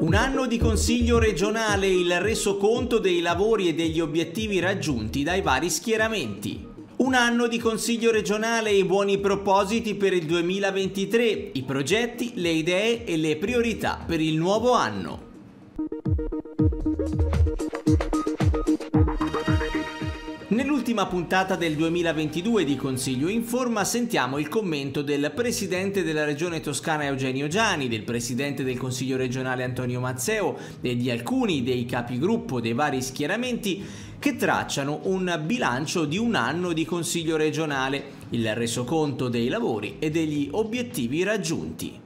Un anno di consiglio regionale, il resoconto dei lavori e degli obiettivi raggiunti dai vari schieramenti. Un anno di consiglio regionale e i buoni propositi per il 2023, i progetti, le idee e le priorità per il nuovo anno. Nell'ultima puntata del 2022 di Consiglio in Forma sentiamo il commento del Presidente della Regione Toscana Eugenio Giani, del Presidente del Consiglio regionale Antonio Mazzeo e di alcuni dei capigruppo dei vari schieramenti che tracciano un bilancio di un anno di Consiglio regionale, il resoconto dei lavori e degli obiettivi raggiunti.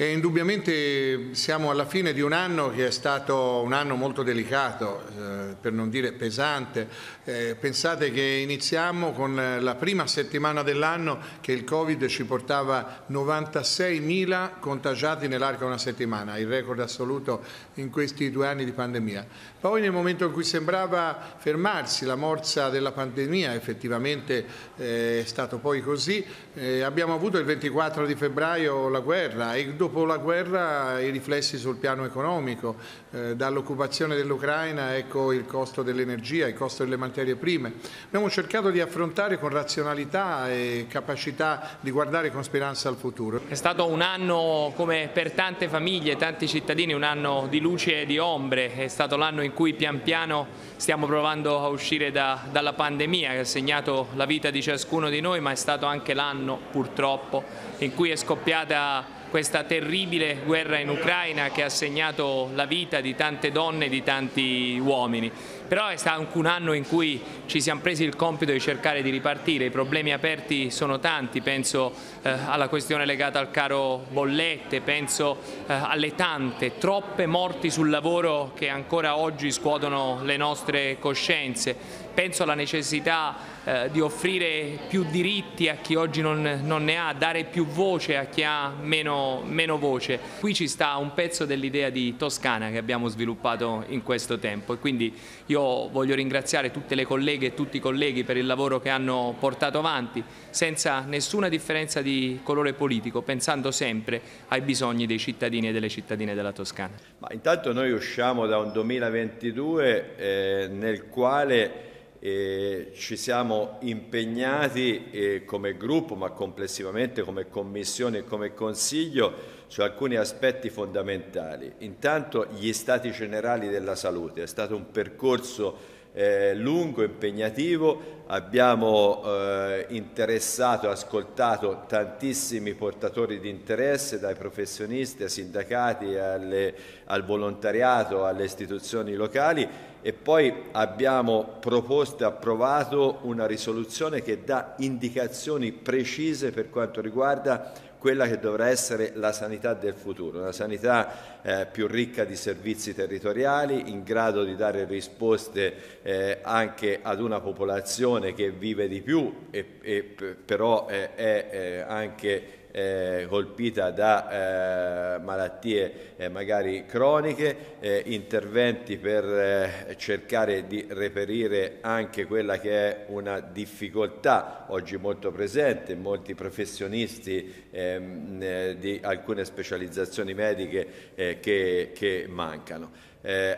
E indubbiamente siamo alla fine di un anno che è stato un anno molto delicato, eh, per non dire pesante. Eh, pensate che iniziamo con la prima settimana dell'anno che il Covid ci portava 96.000 contagiati nell'arco di una settimana, il record assoluto in questi due anni di pandemia. Poi nel momento in cui sembrava fermarsi la morsa della pandemia, effettivamente eh, è stato poi così, eh, abbiamo avuto il 24 di febbraio la guerra e dopo dopo la guerra i riflessi sul piano economico, eh, dall'occupazione dell'Ucraina ecco il costo dell'energia, il costo delle materie prime. Abbiamo cercato di affrontare con razionalità e capacità di guardare con speranza al futuro. È stato un anno come per tante famiglie, tanti cittadini, un anno di luce e di ombre, è stato l'anno in cui pian piano stiamo provando a uscire da, dalla pandemia che ha segnato la vita di ciascuno di noi, ma è stato anche l'anno purtroppo in cui è scoppiata questa terribile guerra in Ucraina che ha segnato la vita di tante donne e di tanti uomini. Però è stato anche un anno in cui ci siamo presi il compito di cercare di ripartire, i problemi aperti sono tanti, penso eh, alla questione legata al caro bollette, penso eh, alle tante, troppe morti sul lavoro che ancora oggi scuotono le nostre coscienze, penso alla necessità eh, di offrire più diritti a chi oggi non, non, ne ha, dare più voce a chi ha meno, meno voce. Qui ci sta un pezzo dell'idea di Toscana che abbiamo sviluppato in questo tempo e quindi io voglio ringraziare tutte le colleghe e tutti i colleghi per il lavoro che hanno portato avanti senza nessuna differenza di colore politico, pensando sempre ai bisogni dei cittadini e delle cittadine della Toscana. Ma intanto noi usciamo da un 2022 eh, nel quale eh, ci siamo impegnati eh, come gruppo, ma complessivamente come Commissione e come Consiglio, su alcuni aspetti fondamentali. Intanto gli Stati Generali della Salute, è stato un percorso eh, lungo, impegnativo, abbiamo eh, interessato e ascoltato tantissimi portatori di interesse, dai professionisti ai sindacati, alle, al volontariato, alle istituzioni locali. E poi abbiamo proposto e approvato una risoluzione che dà indicazioni precise per quanto riguarda quella che dovrà essere la sanità del futuro, una sanità eh, più ricca di servizi territoriali, in grado di dare risposte eh, anche ad una popolazione che vive di più e, e però eh, è eh, anche eh, colpita da eh, malattie eh, magari croniche, eh, interventi per eh, cercare di reperire anche quella che è una difficoltà oggi molto presente molti professionisti ehm, eh, di alcune specializzazioni mediche che, che, mancano.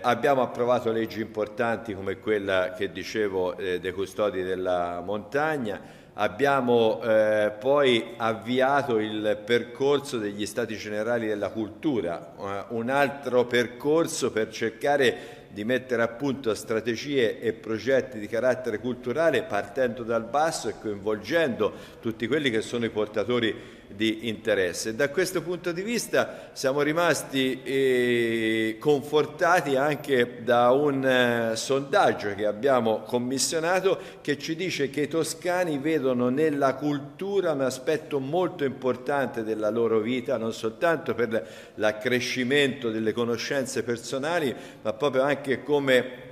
abbiamo approvato leggi importanti come quella che dicevo dei custodi della montagna, Abbiamo eh, poi avviato il percorso degli Stati Generali della Cultura, eh, un altro percorso per cercare di mettere a punto strategie e progetti di carattere culturale partendo dal basso e coinvolgendo tutti quelli che sono i portatori di interesse. Da questo punto di vista siamo rimasti eh, confortati anche da un eh, sondaggio che abbiamo commissionato che ci dice che i toscani vedono nella cultura un aspetto molto importante della loro vita, non soltanto per l'accrescimento delle conoscenze personali, ma proprio anche come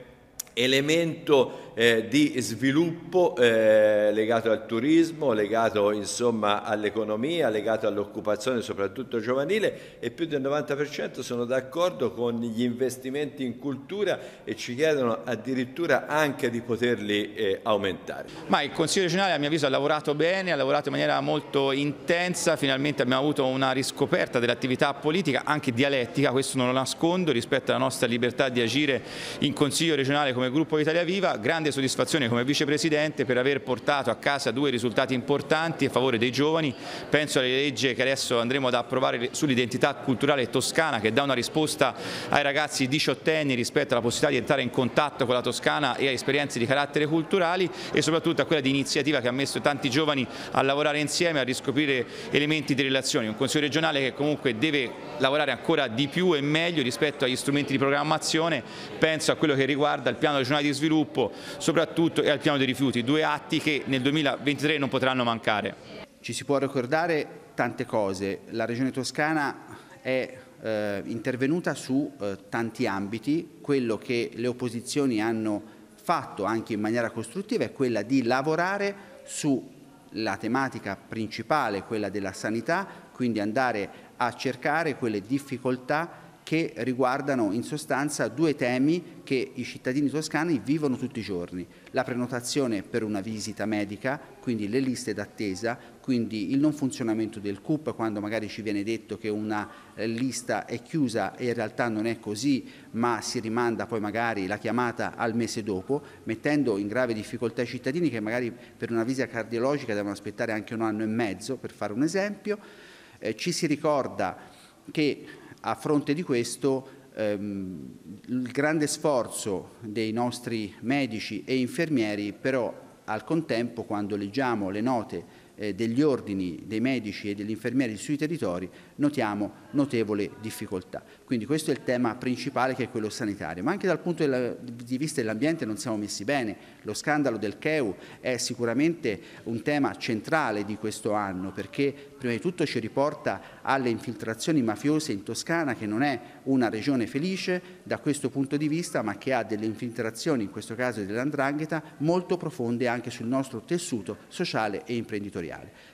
elemento eh, di sviluppo eh, legato al turismo, legato insomma all'economia, legato all'occupazione soprattutto giovanile e più del 90% sono d'accordo con gli investimenti in cultura e ci chiedono addirittura anche di poterli eh, aumentare. Ma il Consiglio regionale a mio avviso ha lavorato bene, ha lavorato in maniera molto intensa, finalmente abbiamo avuto una riscoperta dell'attività politica, anche dialettica, questo non lo nascondo, rispetto alla nostra libertà di agire in Consiglio regionale come gruppo Italia Viva, grande soddisfazione come vicepresidente per aver portato a casa due risultati importanti a favore dei giovani, penso alle leggi che adesso andremo ad approvare sull'identità culturale toscana che dà una risposta ai ragazzi diciottenni rispetto alla possibilità di entrare in contatto con la Toscana e a esperienze di carattere culturali e soprattutto a quella di iniziativa che ha messo tanti giovani a lavorare insieme, a riscoprire elementi di relazione. Un Consiglio regionale che comunque deve lavorare ancora di più e meglio rispetto agli strumenti di programmazione, penso a quello che riguarda il piano regionale di sviluppo soprattutto e al piano dei rifiuti, due atti che nel 2023 non potranno mancare. Ci si può ricordare tante cose, la Regione Toscana è eh, intervenuta su eh, tanti ambiti, quello che le opposizioni hanno fatto anche in maniera costruttiva è quella di lavorare sulla tematica principale, quella della sanità, quindi andare a cercare quelle difficoltà che riguardano in sostanza due temi che i cittadini toscani vivono tutti i giorni. La prenotazione per una visita medica, quindi le liste d'attesa, quindi il non funzionamento del CUP quando magari ci viene detto che una eh, lista è chiusa e in realtà non è così, ma si rimanda poi magari la chiamata al mese dopo, mettendo in grave difficoltà i cittadini che magari per una visita cardiologica devono aspettare anche un anno e mezzo, per fare un esempio. Eh, ci si ricorda che a fronte di questo ehm, il grande sforzo dei nostri medici e infermieri però al contempo quando leggiamo le note eh, degli ordini dei medici e degli infermieri sui territori notiamo notevole difficoltà. Quindi questo è il tema principale che è quello sanitario, ma anche dal punto di vista dell'ambiente non siamo messi bene. Lo scandalo del CHEU è sicuramente un tema centrale di questo anno perché prima di tutto ci riporta alle infiltrazioni mafiose in Toscana che non è una regione felice da questo punto di vista ma che ha delle infiltrazioni, in questo caso dell'andrangheta, molto profonde anche sul nostro tessuto sociale e imprenditoriale.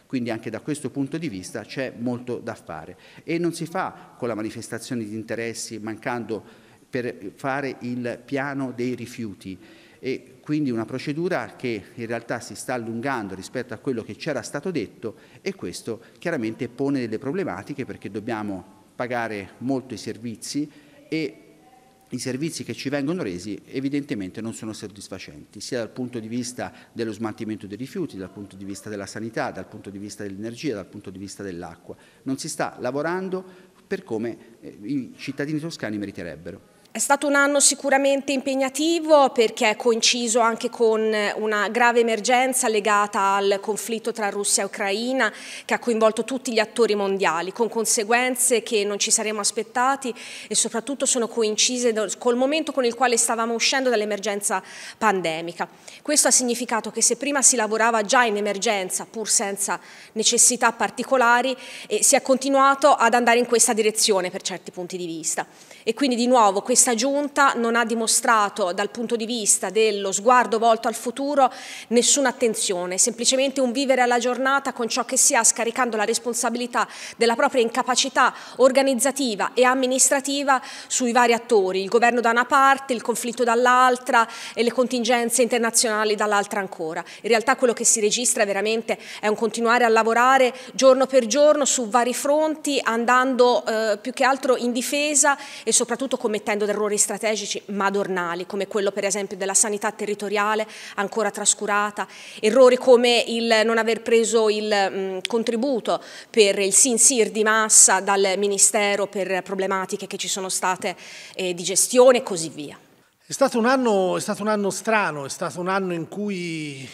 Quindi anche da questo punto di vista c'è molto da fare. E non si fa con la manifestazione di interessi mancando per fare il piano dei rifiuti. E quindi una procedura che in realtà si sta allungando rispetto a quello che c'era stato detto e questo chiaramente pone delle problematiche perché dobbiamo pagare molto i servizi e i servizi che ci vengono resi evidentemente non sono soddisfacenti, sia dal punto di vista dello smaltimento dei rifiuti, dal punto di vista della sanità, dal punto di vista dell'energia, dal punto di vista dell'acqua. Non si sta lavorando per come eh, i cittadini toscani meriterebbero. È stato un anno sicuramente impegnativo perché è coinciso anche con una grave emergenza legata al conflitto tra Russia e Ucraina che ha coinvolto tutti gli attori mondiali con conseguenze che non ci saremmo aspettati e soprattutto sono coincise col momento con il quale stavamo uscendo dall'emergenza pandemica. Questo ha significato che se prima si lavorava già in emergenza pur senza necessità particolari eh, si è continuato ad andare in questa direzione per certi punti di vista e quindi di nuovo questa questa giunta non ha dimostrato dal punto di vista dello sguardo volto al futuro nessuna attenzione, semplicemente un vivere alla giornata con ciò che si ha, scaricando la responsabilità della propria incapacità organizzativa e amministrativa sui vari attori, il governo da una parte, il conflitto dall'altra e le contingenze internazionali dall'altra ancora. In realtà quello che si registra veramente è un continuare a lavorare giorno per giorno su vari fronti, andando eh, più che altro in difesa e soprattutto commettendo errori strategici madornali, come quello per esempio della sanità territoriale ancora trascurata, errori come il non aver preso il mh, contributo per il SINSIR di massa dal Ministero per problematiche che ci sono state eh, di gestione e così via. È stato, anno, è stato un anno strano, è stato un anno in cui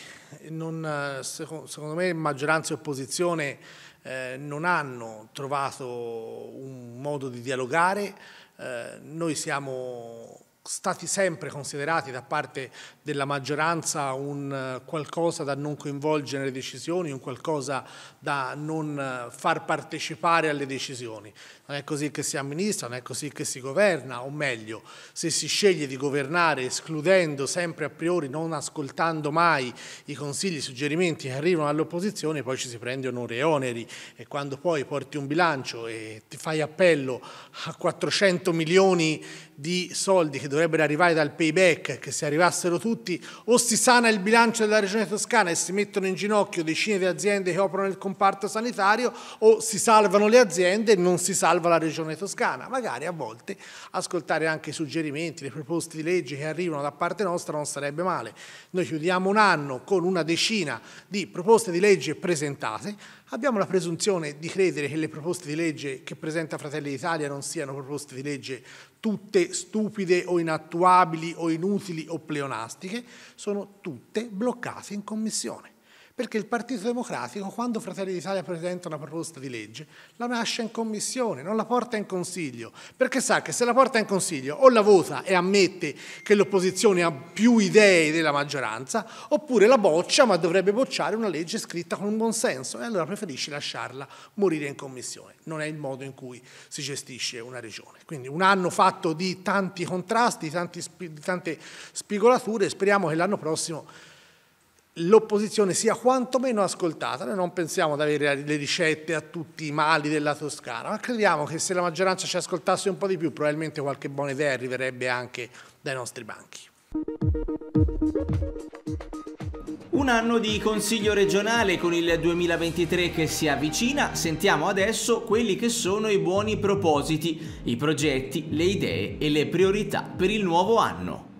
non, secondo me maggioranza e opposizione eh, non hanno trovato un modo di dialogare, eh, noi siamo stati sempre considerati da parte della maggioranza un eh, qualcosa da non coinvolgere nelle decisioni, un qualcosa da non eh, far partecipare alle decisioni. Non è così che si amministra, non è così che si governa, o meglio, se si sceglie di governare escludendo sempre a priori, non ascoltando mai i consigli, i suggerimenti che arrivano dall'opposizione, poi ci si prende onore e oneri e quando poi porti un bilancio e ti fai appello a 400 milioni di soldi che dovrebbero arrivare dal payback, che se arrivassero tutti o si sana il bilancio della regione toscana e si mettono in ginocchio decine di aziende che operano nel comparto sanitario o si salvano le aziende e non si salva la regione toscana. Magari a volte ascoltare anche i suggerimenti, le proposte di legge che arrivano da parte nostra non sarebbe male. Noi chiudiamo un anno con una decina di proposte di legge presentate, Abbiamo la presunzione di credere che le proposte di legge che presenta Fratelli d'Italia non siano proposte di legge tutte stupide o inattuabili o inutili o pleonastiche, sono tutte bloccate in Commissione perché il Partito Democratico, quando Fratelli d'Italia presenta una proposta di legge, la lascia in commissione, non la porta in consiglio, perché sa che se la porta in consiglio o la vota e ammette che l'opposizione ha più idee della maggioranza, oppure la boccia, ma dovrebbe bocciare una legge scritta con un buon senso e allora preferisce lasciarla morire in commissione. Non è il modo in cui si gestisce una regione. Quindi un anno fatto di tanti contrasti, di, tante spigolature, speriamo che l'anno prossimo l'opposizione sia quantomeno ascoltata. Noi non pensiamo di avere le ricette a tutti i mali della Toscana, ma crediamo che se la maggioranza ci ascoltasse un po' di più, probabilmente qualche buona idea arriverebbe anche dai nostri banchi. Un anno di consiglio regionale con il 2023 che si avvicina, sentiamo adesso quelli che sono i buoni propositi, i progetti, le idee e le priorità per il nuovo anno.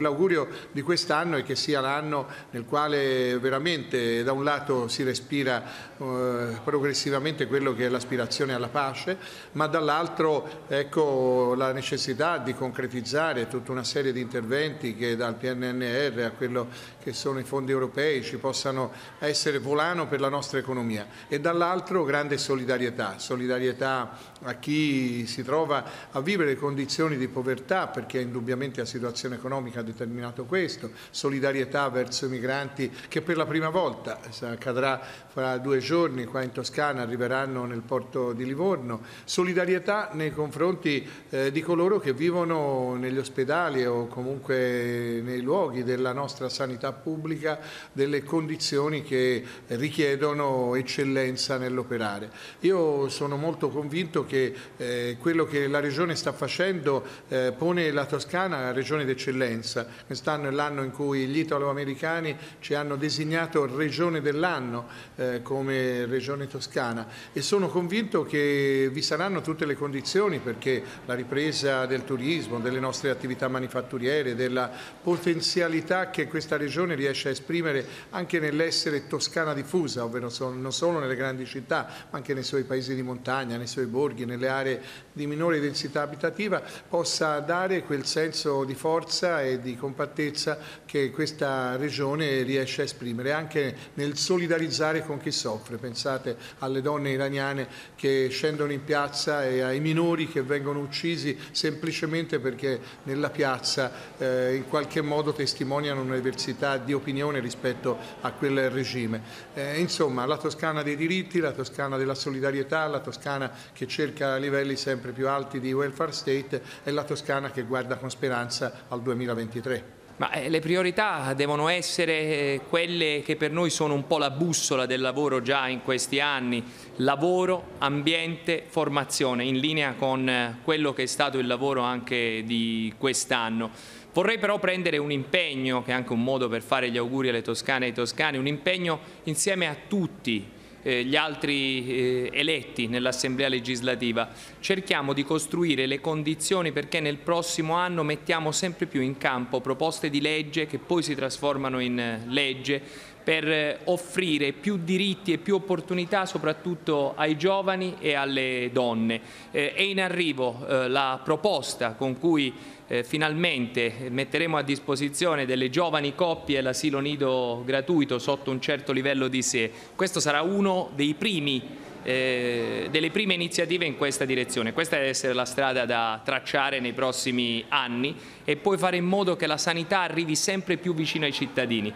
L'augurio di quest'anno è che sia l'anno nel quale veramente da un lato si respira eh, progressivamente quello che è l'aspirazione alla pace, ma dall'altro ecco, la necessità di concretizzare tutta una serie di interventi che dal PNNR a quello che sono i fondi europei ci possano essere volano per la nostra economia. E dall'altro grande solidarietà, solidarietà a chi si trova a vivere condizioni di povertà perché indubbiamente la situazione economica determinato questo, solidarietà verso i migranti che per la prima volta, accadrà fra due giorni qua in Toscana, arriveranno nel porto di Livorno, solidarietà nei confronti eh, di coloro che vivono negli ospedali o comunque nei luoghi della nostra sanità pubblica delle condizioni che richiedono eccellenza nell'operare. Io sono molto convinto che eh, quello che la Regione sta facendo eh, pone la Toscana regione d'eccellenza differenza. Quest'anno è l'anno in cui gli italo-americani ci hanno designato regione dell'anno eh, come regione toscana e sono convinto che vi saranno tutte le condizioni perché la ripresa del turismo, delle nostre attività manifatturiere, della potenzialità che questa regione riesce a esprimere anche nell'essere toscana diffusa, ovvero non solo nelle grandi città, ma anche nei suoi paesi di montagna, nei suoi borghi, nelle aree di minore densità abitativa, possa dare quel senso di forza e di di compattezza che questa regione riesce a esprimere anche nel solidarizzare con chi soffre. Pensate alle donne iraniane che scendono in piazza e ai minori che vengono uccisi semplicemente perché nella piazza eh, in qualche modo testimoniano una diversità di opinione rispetto a quel regime. Eh, insomma, la Toscana dei diritti, la Toscana della solidarietà, la Toscana che cerca livelli sempre più alti di welfare state e la Toscana che guarda con speranza al 2023. 2023. Ma eh, le priorità devono essere eh, quelle che per noi sono un po' la bussola del lavoro già in questi anni, lavoro, ambiente, formazione, in linea con eh, quello che è stato il lavoro anche di quest'anno. Vorrei però prendere un impegno, che è anche un modo per fare gli auguri alle toscane e ai toscani, un impegno insieme a tutti gli altri eh, eletti nell'Assemblea legislativa, cerchiamo di costruire le condizioni perché nel prossimo anno mettiamo sempre più in campo proposte di legge che poi si trasformano in eh, legge per eh, offrire più diritti e più opportunità soprattutto ai giovani e alle donne. Eh, è in arrivo eh, la proposta con cui eh, finalmente metteremo a disposizione delle giovani coppie l'asilo nido gratuito sotto un certo livello di sé. Questo sarà uno dei primi eh, delle prime iniziative in questa direzione. Questa deve essere la strada da tracciare nei prossimi anni e poi fare in modo che la sanità arrivi sempre più vicino ai cittadini,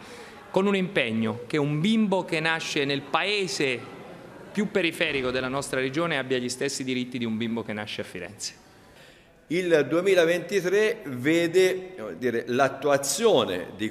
con un impegno che un bimbo che nasce nel paese più periferico della nostra regione abbia gli stessi diritti di un bimbo che nasce a Firenze. Il 2023 vede l'attuazione di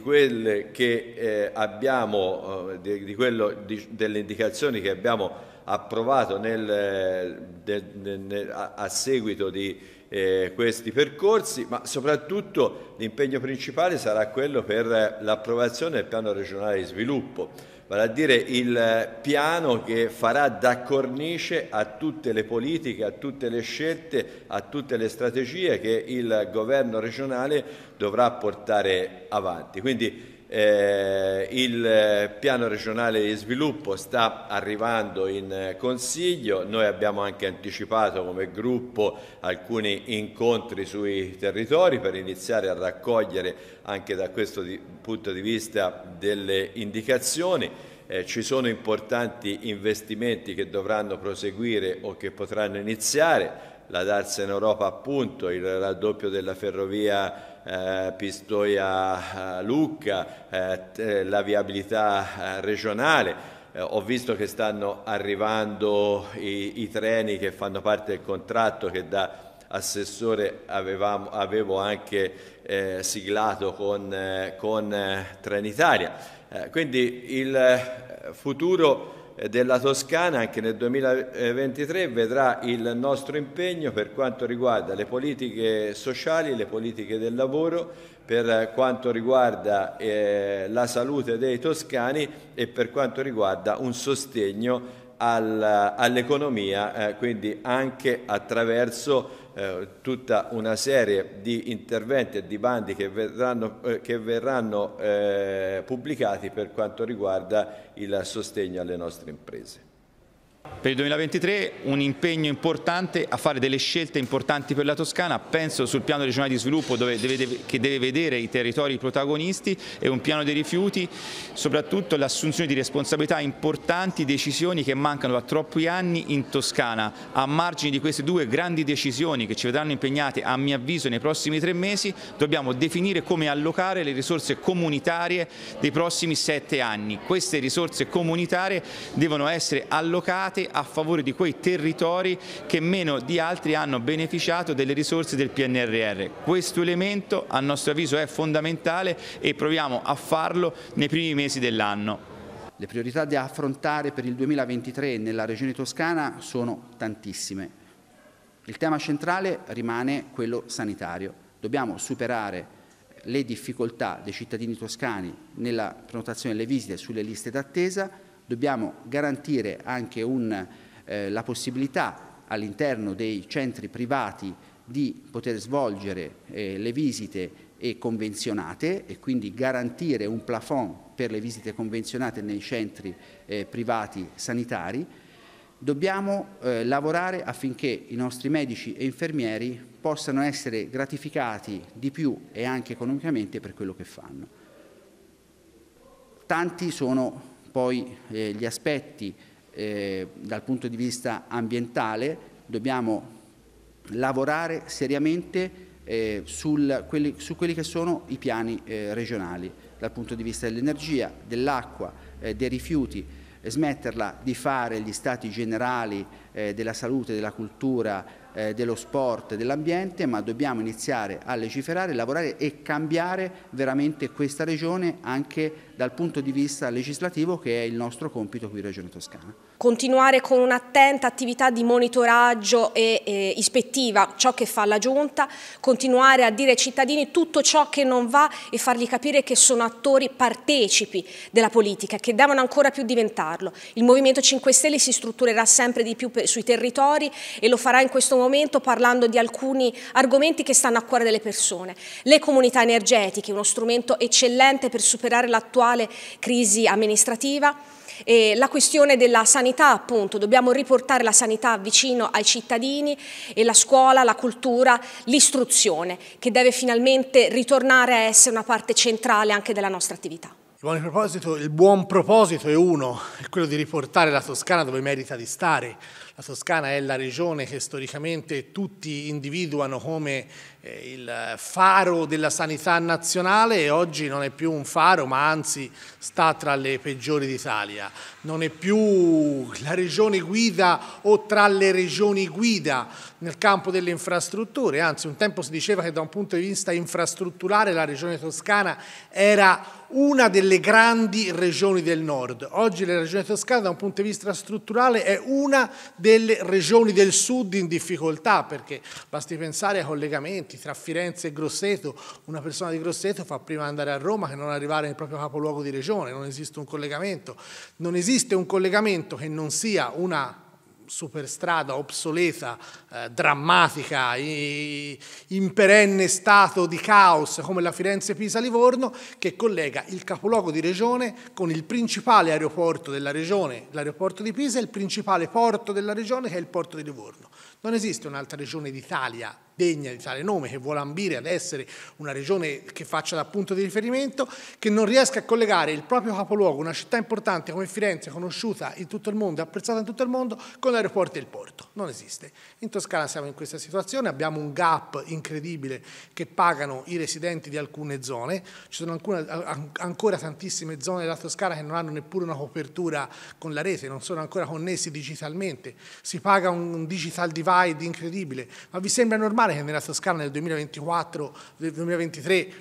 che eh, abbiamo, eh, di, di quello, di, delle indicazioni che abbiamo approvato nel, de, de, a, a, seguito di eh, questi percorsi, ma soprattutto l'impegno principale sarà quello per l'approvazione del piano regionale di sviluppo vale a dire il piano che farà da cornice a tutte le politiche, a tutte le scelte, a tutte le strategie che il governo regionale dovrà portare avanti. Quindi eh, il piano regionale di sviluppo sta arrivando in Consiglio, noi abbiamo anche anticipato come gruppo alcuni incontri sui territori per iniziare a raccogliere anche da questo di, punto di vista delle indicazioni. Eh, ci sono importanti investimenti che dovranno proseguire o che potranno iniziare, la Darsa in Europa appunto, il raddoppio della ferrovia eh, Pistoia-Lucca, eh, eh, la viabilità eh, regionale. Eh, ho visto che stanno arrivando i, i, treni che fanno parte del contratto che da assessore avevamo, avevo anche eh, siglato con, con Trenitalia. quindi il futuro della Toscana anche nel 2023 vedrà il nostro impegno per quanto riguarda le politiche sociali, le politiche del lavoro, per quanto riguarda eh, la salute dei toscani e per quanto riguarda un sostegno al, all'economia, eh, quindi anche attraverso eh, tutta una serie di interventi e di bandi che verranno, eh, che verranno eh, pubblicati per quanto riguarda il sostegno alle nostre imprese. Per il 2023 un impegno importante a fare delle scelte importanti per la Toscana, penso sul piano regionale di sviluppo dove deve, che deve vedere i territori protagonisti e un piano dei rifiuti, soprattutto l'assunzione di responsabilità importanti, decisioni che mancano da troppi anni in Toscana. A margine di queste due grandi decisioni che ci vedranno impegnati a mio avviso nei prossimi tre mesi, dobbiamo definire come allocare le risorse comunitarie dei prossimi sette anni. Queste risorse comunitarie devono essere allocate a favore di quei territori che meno di altri hanno beneficiato delle risorse del PNRR. Questo elemento a nostro avviso è fondamentale e proviamo a farlo nei primi mesi dell'anno. Le priorità da affrontare per il 2023 nella Regione Toscana sono tantissime. Il tema centrale rimane quello sanitario. Dobbiamo superare le difficoltà dei cittadini toscani nella prenotazione delle visite sulle liste d'attesa, dobbiamo garantire anche un, eh, la possibilità all'interno dei centri privati di poter svolgere eh, le visite e convenzionate e quindi garantire un plafond per le visite convenzionate nei centri eh, privati sanitari, dobbiamo eh, lavorare affinché i nostri medici e infermieri possano essere gratificati di più e anche economicamente per quello che fanno. Tanti sono poi eh, gli aspetti eh, dal punto di vista ambientale, dobbiamo lavorare seriamente eh, sul, quelli, su quelli che sono i piani eh, regionali, dal punto di vista dell'energia, dell'acqua, eh, dei rifiuti, smetterla di fare gli stati generali eh, della salute, della cultura, eh, dello sport, dell'ambiente, ma dobbiamo iniziare a legiferare, lavorare e cambiare veramente questa regione anche dal punto di vista legislativo che è il nostro compito qui in Regione Toscana. Continuare con un'attenta attività di monitoraggio e eh, ispettiva ciò che fa la Giunta, continuare a dire ai cittadini tutto ciò che non va e fargli capire che sono attori partecipi della politica, che devono ancora più diventarlo. Il Movimento 5 Stelle si strutturerà sempre di più per, sui territori e lo farà in questo momento parlando di alcuni argomenti che stanno a cuore delle persone. Le comunità energetiche, uno strumento eccellente per superare l'attuale crisi amministrativa, e la questione della sanità, appunto, dobbiamo riportare la sanità vicino ai cittadini e la scuola, la cultura, l'istruzione, che deve finalmente ritornare a essere una parte centrale anche della nostra attività. il buon proposito è uno, è quello di riportare la Toscana dove merita di stare. La Toscana è la regione che storicamente tutti individuano come il faro della sanità nazionale e oggi non è più un faro ma anzi sta tra le peggiori d'Italia. Non è più la regione guida o tra le regioni guida nel campo delle infrastrutture, anzi un tempo si diceva che da un punto di vista infrastrutturale la regione toscana era una delle grandi regioni del nord. Oggi la regione toscana da un punto di vista strutturale è una delle regioni del sud in difficoltà perché basti pensare ai collegamenti tra Firenze e Grosseto. Una persona di Grosseto fa prima andare a Roma che non arrivare nel proprio capoluogo di regione, non esiste un collegamento. Non esiste un collegamento che non sia una superstrada obsoleta, eh, drammatica, in perenne stato di caos come la Firenze-Pisa-Livorno, che collega il capoluogo di regione con il principale aeroporto della regione, l'aeroporto di Pisa, e il principale porto della regione che è il porto di Livorno. Non esiste un'altra regione d'Italia degna di tale nome, che vuole ambire ad essere una regione che faccia da punto di riferimento, che non riesca a collegare il proprio capoluogo, una città importante come Firenze, conosciuta in tutto il mondo, apprezzata in tutto il mondo, con l'aeroporto e il porto. Non esiste. In Toscana siamo in questa situazione, abbiamo un gap incredibile che pagano i residenti di alcune zone, ci sono ancora, ancora tantissime zone della Toscana che non hanno neppure una copertura con la rete, non sono ancora connessi digitalmente, si paga un digital divide incredibile, ma vi sembra normale che nella Toscana nel 2024, nel 2023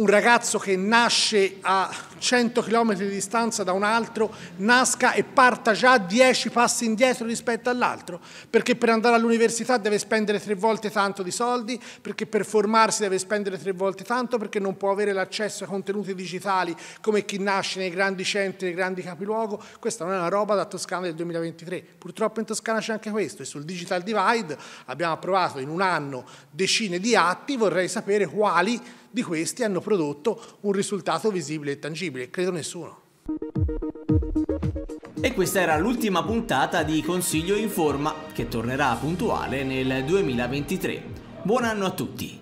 un ragazzo che nasce a 100 km di distanza da un altro nasca e parta già 10 passi indietro rispetto all'altro, perché per andare all'università deve spendere tre volte tanto di soldi, perché per formarsi deve spendere tre volte tanto, perché non può avere l'accesso ai contenuti digitali come chi nasce nei grandi centri, nei grandi capiluogo. Questa non è una roba da Toscana del 2023. Purtroppo in Toscana c'è anche questo e sul digital divide abbiamo approvato in un anno decine di atti, vorrei sapere quali di questi hanno prodotto un risultato visibile e tangibile, credo nessuno. E questa era l'ultima puntata di Consiglio in Forma che tornerà puntuale nel 2023. Buon anno a tutti!